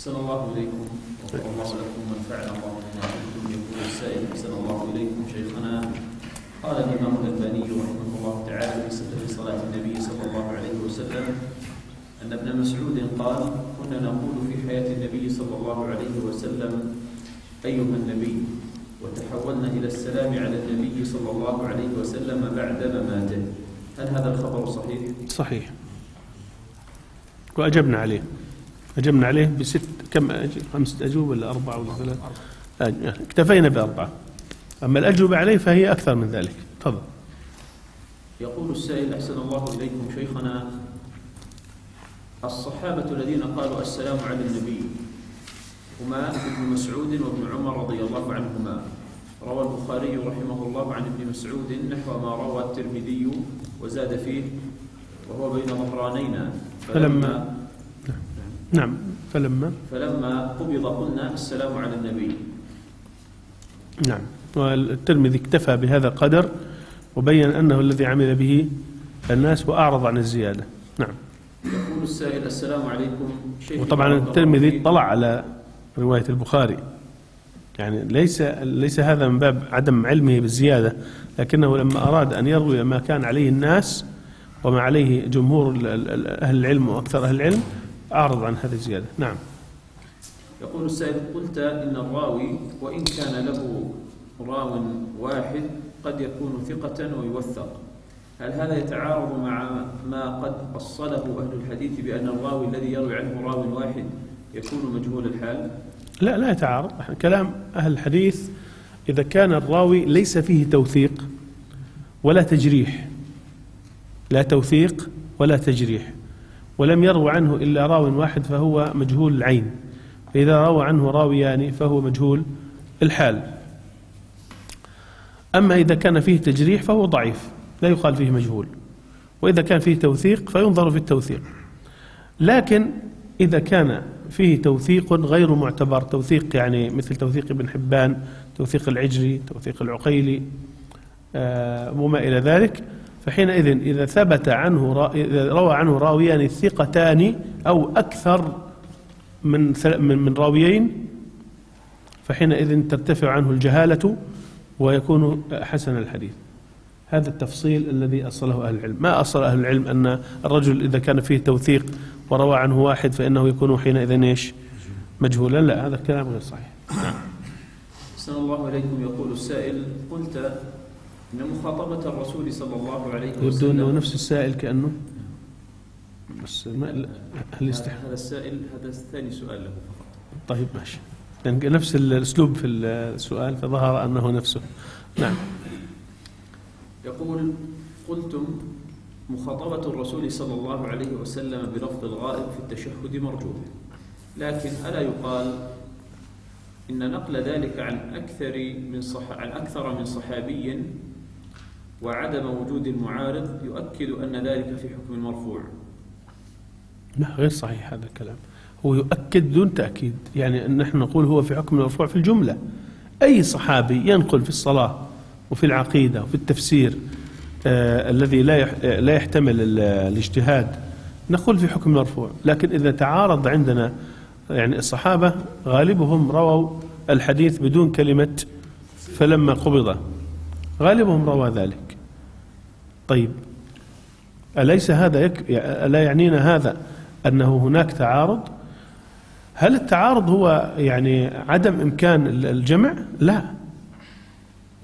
أحسن الله إليكم وغفر الله لكم ونفعنا الله بما قلتم يقول السائل أحسن الله إليكم شيخنا. قال الإمام الألباني رحمه الله تعالى في صفة صلاة النبي صلى الله عليه وسلم أن ابن مسعود قال كنا نقول في حياة النبي صلى الله عليه وسلم أيها النبي وتحولنا إلى السلام على النبي صلى الله عليه وسلم بعد مماته هل هذا الخبر صحيح؟ صحيح. وأجبنا عليه. أجبنا عليه بست كم خمسة أجوبة ولا أربعة ولا ثلاث أج- اكتفينا بأربعة. أما الأجوبة عليه فهي أكثر من ذلك. تفضل. يقول السائل أحسن الله إليكم شيخنا الصحابة الذين قالوا السلام على النبي هما ابن مسعود وابن عمر رضي الله عنهما. روى البخاري رحمه الله عن ابن مسعود نحو ما روى الترمذي وزاد فيه وهو بين ظهرانينا. فلما- نعم. فلما؟ فلما قبض قلنا السلام على النبي. نعم. والترمذي اكتفى بهذا القدر وبين أنه الذي عمل به الناس وأعرض عن الزيادة. نعم. يقول السائل السلام عليكم. شيخ وطبعا الترمذي. اطلع على رواية البخاري. يعني ليس ليس هذا من باب عدم علمه بالزيادة لكنه لما أراد أن يروي ما كان عليه الناس وما عليه جمهور أهل العلم وأكثر أهل العلم أعرض عن هذه الزيادة. نعم. يقول السائل قلت إن الراوي وإن كان له راو واحد قد يكون ثقة ويوثق. هل هذا يتعارض مع ما قد أصله أهل الحديث بأن الراوي الذي يروي عنه راو واحد يكون مجهول الحال؟ لا لا يتعارض. كلام أهل الحديث إذا كان الراوي ليس فيه توثيق ولا تجريح. لا توثيق ولا تجريح. ولم يروى عنه إلا راو واحد فهو مجهول العين. فإذا روى عنه راويان فهو مجهول الحال. أما إذا كان فيه تجريح فهو ضعيف لا يقال فيه مجهول. وإذا كان فيه توثيق فينظر في التوثيق. لكن إذا كان فيه توثيق غير معتبر توثيق يعني مثل توثيق ابن حبان توثيق العجري توثيق العقيلي آه، وما إلى ذلك فحينئذ إذا ثبت عنه إذا روى عنه راويان ثقتان أو أكثر من من راويين فحينئذ ترتفع عنه الجهالة ويكون حسن الحديث. هذا التفصيل الذي أصله أهل العلم. ما أصل أهل العلم أن الرجل إذا كان فيه توثيق وروى عنه واحد فإنه يكون حينئذ إيش؟ مجهولا. لا هذا الكلام غير صحيح. أحسن الله إليكم يقول السائل قلت إن مخاطبة الرسول صلى الله عليه يبدو أنه وسلم نفس السائل كأنه. بس ما هل يستحق؟ هذا السائل هذا ثاني سؤال له فقط. طيب ماشي. لأن نفس الأسلوب في السؤال فظهر أنه نفسه. نعم. يقول قلتم مخاطبة الرسول صلى الله عليه وسلم بلفظ الغائب في التشهد مرجوح. لكن ألا يقال إن نقل ذلك عن أكثر من صح عن أكثر من صحابي وعدم وجود المعارض يؤكد أن ذلك في حكم المرفوع لا غير صحيح هذا الكلام. هو يؤكد دون تأكيد يعني نحن نقول هو في حكم المرفوع في الجملة. أي صحابي ينقل في الصلاة وفي العقيدة وفي التفسير آه الذي لا آه، لا يحتمل ال- الاجتهاد نقول في حكم المرفوع لكن إذا تعارض عندنا يعني الصحابة غالبهم رووا الحديث بدون كلمة فلما قبض. غالبهم روى ذلك. طيب أليس هذا يك... ألا يعنينا هذا أنه هناك تعارض؟ هل التعارض هو يعني عدم إمكان ال- الجمع؟ لا.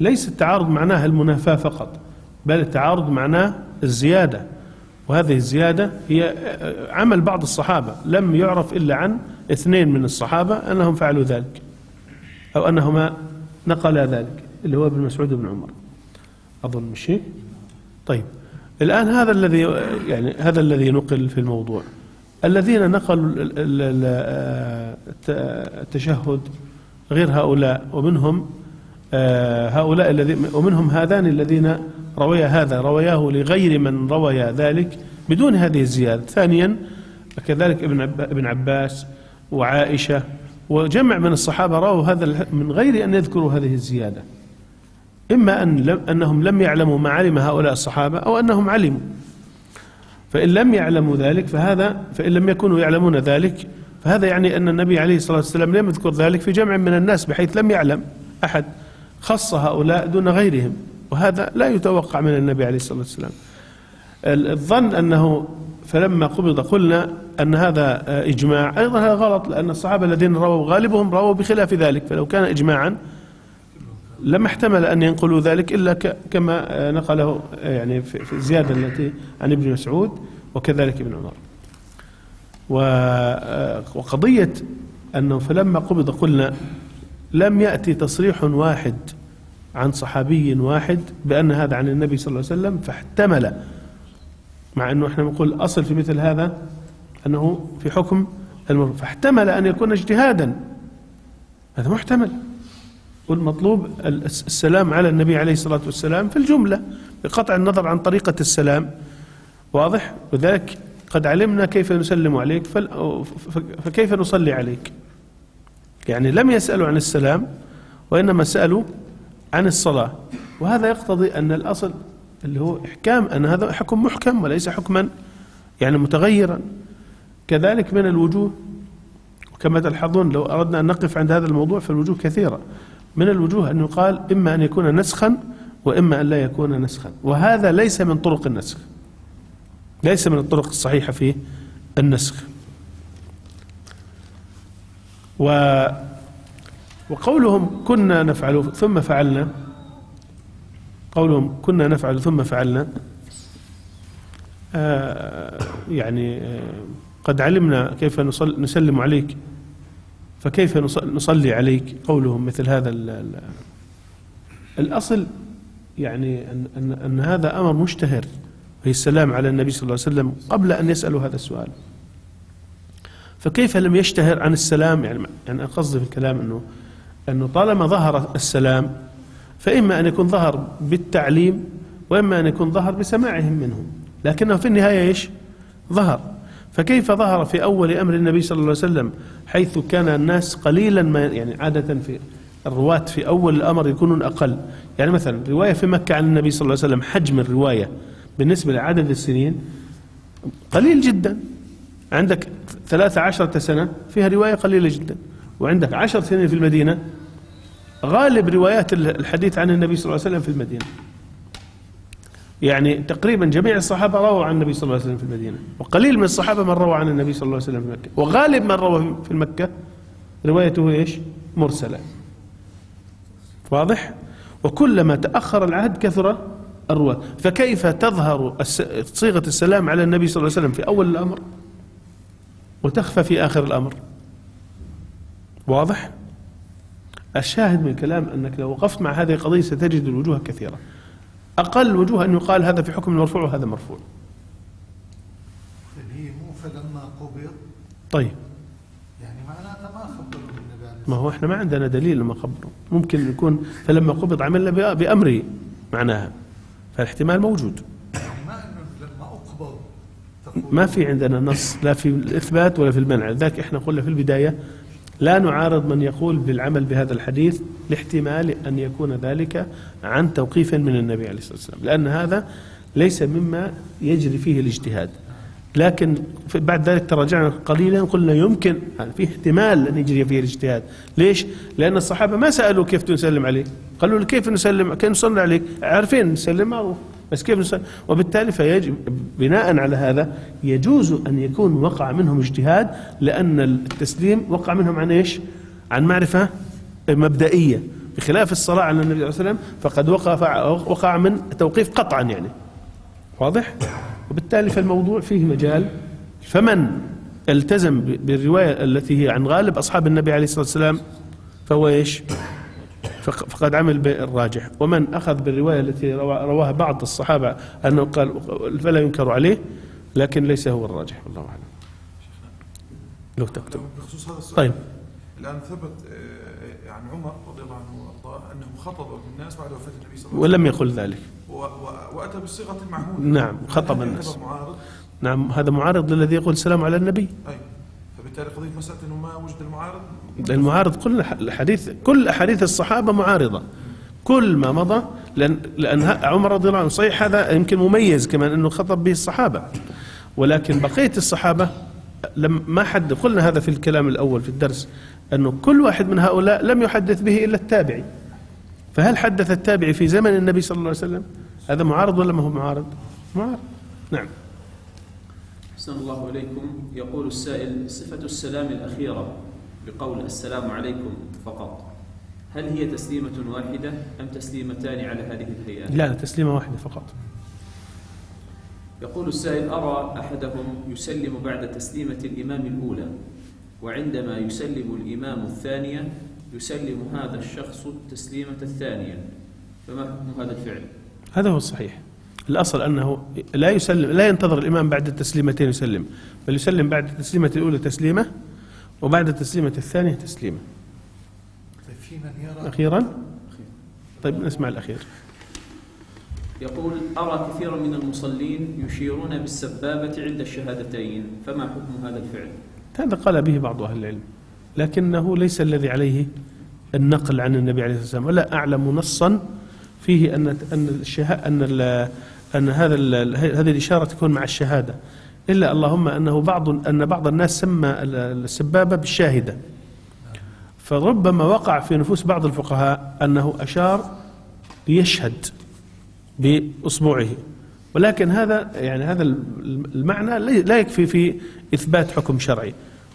ليس التعارض معناه المنافاة فقط بل التعارض معناه الزيادة وهذه الزيادة هي عمل بعض الصحابة لم يعرف إلا عن اثنين من الصحابة أنهم فعلوا ذلك أو أنهما نقلا ذلك اللي هو ابن مسعود وابن عمر. أظن مش هيك؟ طيب الآن هذا الذي يعني هذا الذي نقل في الموضوع. الذين نقلوا ال- ال- ال- الت- التشهد غير هؤلاء ومنهم آه، هؤلاء الذين ومنهم هذان الذين رويا هذا روياه لغير من روي ذلك بدون هذه الزيادة. ثانيا كذلك ابن ابن عباس وعائشة وجمع من الصحابة رووا هذا من غير أن يذكروا هذه الزيادة. إما أن لم أنهم لم يعلموا ما علم هؤلاء الصحابة أو أنهم علموا. فإن لم يعلموا ذلك فهذا فإن لم يكونوا يعلمون ذلك فهذا يعني أن النبي عليه الصلاة والسلام لم يذكر ذلك في جمع من الناس بحيث لم يعلم أحد خص هؤلاء دون غيرهم. وهذا لا يتوقع من النبي عليه الصلاة والسلام. الظن أنه فلما قبض قلنا أن هذا إجماع. أيضا هذا غلط لأن الصحابة الذين رووا غالبهم رووا بخلاف ذلك. فلو كان إجماعا لما احتمل أن ينقلوا ذلك إلا كما نقله يعني في الزيادة التي عن ابن مسعود وكذلك ابن عمر. وقضية أنه فلما قبض قلنا لم يأتي تصريح واحد عن صحابي واحد بأن هذا عن النبي صلى الله عليه وسلم فاحتمل مع أنه إحنا نقول الأصل في مثل هذا أنه في حكم المر فاحتمل أن يكون اجتهادا. هذا محتمل. والمطلوب السلام على النبي عليه الصلاة والسلام في الجملة بقطع النظر عن طريقة السلام. واضح؟ وذلك قد علمنا كيف نسلم عليك فكيف نصلي عليك؟ يعني لم يسألوا عن السلام وإنما سألوا عن الصلاة. وهذا يقتضي أن الأصل اللي هو إحكام أن هذا حكم محكم وليس حكما يعني متغيرا. كذلك من الوجوه كما تلحظون لو أردنا أن نقف عند هذا الموضوع فالوجوه كثيرة. من الوجوه أن يقال إما أن يكون نسخا وإما أن لا يكون نسخا. وهذا ليس من طرق النسخ. ليس من الطرق الصحيحة في النسخ. و وقولهم كنا نفعل ثم فعلنا. قولهم كنا نفعل ثم فعلنا. آه يعني آه قد علمنا كيف نسلم عليك. فكيف نصلي عليك قولهم مثل هذا الأصل يعني أن, أن, أن هذا أمر مشتهر وهي السلام على النبي صلى الله عليه وسلم قبل أن يسألوا هذا السؤال. فكيف لم يشتهر عن السلام؟ يعني يعني قصدي في الكلام أنه أنه طالما ظهر السلام فإما أن يكون ظهر بالتعليم وإما أن يكون ظهر بسماعهم منه لكنه في النهاية إيش؟ ظهر. فكيف ظهر في أول أمر النبي صلى الله عليه وسلم حيث كان الناس قليلا ما يعني عادة في الرواة في أول الأمر يكونون أقل؟ يعني مثلا رواية في مكة عن النبي صلى الله عليه وسلم حجم الرواية بالنسبة لعدد السنين قليل جدا. عندك ثلاثة عشرة سنة فيها رواية قليلة جدا وعندك عشر سنين في المدينة غالب روايات الحديث عن النبي صلى الله عليه وسلم في المدينة. يعني تقريبا جميع الصحابة رووا عن النبي صلى الله عليه وسلم في المدينة وقليل من الصحابة من روى عن النبي صلى الله عليه وسلم في مكة وغالب من روى في مكة روايته إيش؟ مرسلة. واضح؟ وكلما تأخر العهد كثر الرواة. فكيف تظهر صيغة السلام على النبي صلى الله عليه وسلم في أول الأمر؟ وتخفى في آخر الأمر. واضح؟ الشاهد من الكلام أنك لو وقفت مع هذه القضية ستجد الوجوه كثيرة. أقل وجوه أن يقال هذا في حكم المرفوع وهذا مرفوع. هي مو فلما قبض. طيب. يعني معناتها ما خبروا ما هو إحنا ما عندنا دليل لما خبروا. ممكن يكون فلما قبض عملنا بأمره معناها. فالاحتمال موجود. يعني ما في عندنا نص لا في الإثبات ولا في المنع. ذاك إحنا قلنا في البداية لا نعارض من يقول بالعمل بهذا الحديث لاحتمال أن يكون ذلك عن توقيف من النبي عليه الصلاة والسلام لأن هذا ليس مما يجري فيه الاجتهاد. لكن بعد ذلك تراجعنا قليلا قلنا يمكن في احتمال أن يجري فيه الاجتهاد. ليش؟ لأن الصحابة ما سألوا كيف نسلم عليه. قالوا له كيف نسلم كيف نصلي عليك؟ عارفين نسلم معروف بس كيف وبالتالي فيجب بناء على هذا يجوز أن يكون وقع منهم اجتهاد لأن التسليم وقع منهم عن إيش؟ عن معرفة مبدئية. بخلاف الصلاة على النبي صلى الله عليه وسلم فقد وقع وقع من توقيف قطعا يعني. واضح؟ وبالتالي فالموضوع فيه مجال. فمن التزم بالرواية التي هي عن غالب أصحاب النبي عليه الصلاة والسلام فهو إيش؟ فقد عمل بالراجح ومن أخذ بالرواية التي روا- رواها بعض الصحابة أنه قال فلا ينكر عليه لكن ليس هو الراجح. والله أعلم. لو تكتب. بخصوص هذا السؤال طيب. الآن ثبت آه، عن عمر رضي الله عنه وأرضاه أنه خطب الناس بعد وفاة النبي صلى الله عليه ولم يقل ذلك. وسلم و- و- وأتى بالصيغة المعهودة. نعم، خطب الناس. معارض؟ نعم هذا معارض للذي يقول السلام على النبي. اي فبالتالي قضيه مسألة إنه ما وجد المعارض؟ المعارض كل الح- الحديث كل أحاديث الصحابة معارضة. كل ما مضى لأن لأن عمر رضي الله عنه صحيح هذا يمكن مميز كمان إنه خطب به الصحابة. ولكن بقية الصحابة لم ما حد قلنا هذا في الكلام الأول في الدرس أنه كل واحد من هؤلاء لم يحدث به إلا التابعي. فهل حدث التابعي في زمن النبي صلى الله عليه وسلم؟ هذا معارض ولا ما هو معارض؟ معارض. نعم. أحسن الله إليكم. يقول السائل صفة السلام الأخيرة بقول السلام عليكم فقط. هل هي تسليمة واحدة أم تسليمتان على هذه الهيئات؟ لا تسليمة واحدة فقط. يقول السائل أرى أحدهم يسلم بعد تسليمة الإمام الأولى وعندما يسلم الإمام الثانية يسلم هذا الشخص التسليمة الثانية. فما حكم هذا الفعل؟ هذا هو الصحيح. الأصل أنه لا يسلم لا ينتظر الإمام بعد التسليمتين يسلم بل يسلم بعد التسليمة الأولى تسليمة وبعد التسليمة الثانية تسليمة. طيب في من يرى؟ أخيرا؟ طيب نسمع الأخير. يقول أرى كثيرا من المصلين يشيرون بالسبابة عند الشهادتين فما حكم هذا الفعل؟ هذا قال به بعض أهل العلم لكنه ليس الذي عليه النقل عن النبي عليه الصلاة والسلام ولا أعلم نصا فيه أن أن الشها أن ال أن هذا هذه الإشارة تكون مع الشهادة. إلا اللهم أنه بعض أن بعض الناس سمى ال- السبابة بالشاهدة. فربما وقع في نفوس بعض الفقهاء أنه أشار ليشهد بإصبعه. ولكن هذا يعني هذا المعنى لا يكفي في إثبات حكم شرعي.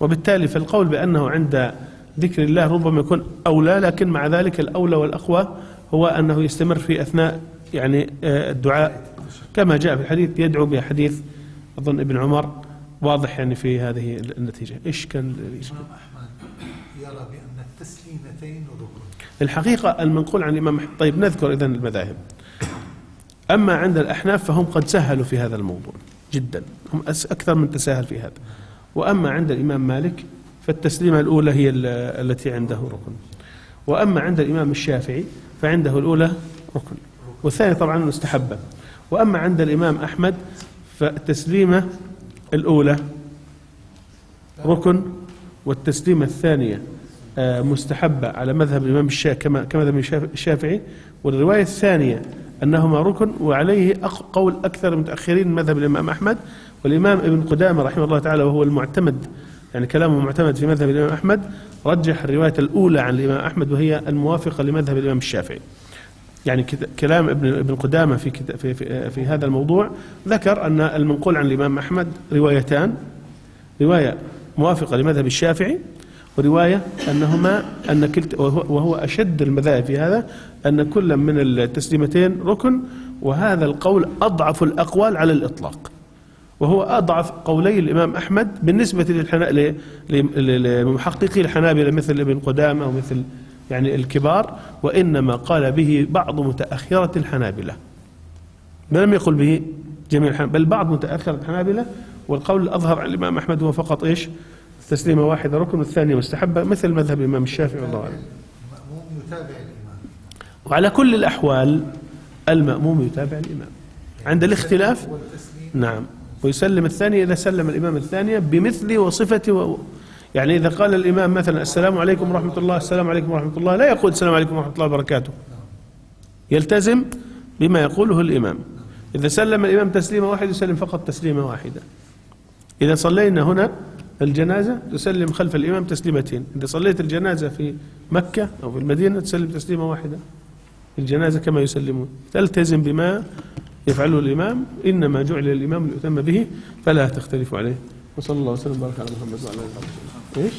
وبالتالي فالقول بأنه عند ذكر الله ربما يكون أولى لكن مع ذلك الأولى والأقوى هو أنه يستمر في أثناء يعني آه، الدعاء. كما جاء في الحديث يدعو بحديث أظن ابن عمر واضح يعني في هذه النتيجة. إيش كان الإشكال؟ الإمام أحمد يرى بأن التسليمتين ركن الحقيقة المنقول عن الإمام طيب نذكر إذن المذاهب. أما عند الأحناف فهم قد سهلوا في هذا الموضوع جدا. هم أكثر من تساهل في هذا. وأما عند الإمام مالك فالتسليمة الأولى هي ال- التي عنده ركن. وأما عند الإمام الشافعي فعنده الأولى ركن. والثانية طبعا مستحبة وأما عند الإمام أحمد فالتسليمة الأولى ركن والتسليمة الثانية آه، مستحبة على مذهب الإمام الشافعي كما كمذهب الشاف- الشافعي. والرواية الثانية أنهما ركن وعليه قول أكثر المتأخرين مذهب الإمام أحمد. والإمام ابن قدامة رحمه الله تعالى وهو المعتمد يعني كلامه معتمد في مذهب الإمام أحمد رجح الرواية الأولى عن الإمام أحمد وهي الموافقة لمذهب الإمام الشافعي. يعني كلام ابن ابن قدامة في في في, في هذا الموضوع. ذكر أن المنقول عن الإمام أحمد روايتان. رواية موافقة لمذهب الشافعي ورواية انهما أن كلت وهو, أشد المذاهب في هذا أن كل من التسليمتين ركن وهذا القول أضعف الأقوال على الإطلاق. وهو أضعف قولي الإمام أحمد بالنسبة للحنا... لمحققي الحنابلة مثل ابن قدامة ومثل يعني الكبار وإنما قال به بعض متأخرة الحنابلة. لم يقل به جميع الحنابلة بل بعض متأخرة الحنابلة والقول الأظهر عن الإمام أحمد هو فقط إيش؟ تسليمة واحدة. ركن والثانية مستحبة مثل مذهب الإمام الشافعي والله أعلم. وعلى كل الأحوال المأموم يتابع الإمام. عند الاختلاف نعم. ويسلم الثاني إذا سلم الإمام الثانية بمثل وصفة و... يعني إذا قال الإمام مثلا السلام عليكم ورحمة الله السلام عليكم ورحمة الله لا يقول السلام عليكم ورحمة الله وبركاته. يلتزم بما يقوله الإمام. إذا سلم الإمام تسليمة واحدة يسلم فقط تسليمة واحدة. إذا صلينا هنا الجنازة تسلم خلف الإمام تسليمتين. إذا صليت الجنازة في مكة أو في المدينة تسلم تسليمة واحدة. الجنازة كما يسلمون. تلتزم بما يفعله الإمام. إنما جعل الإمام ليؤتم به فلا تختلفوا عليه. وصلى الله وسلم وبارك على محمد وعلى آله وصحبه. إيش؟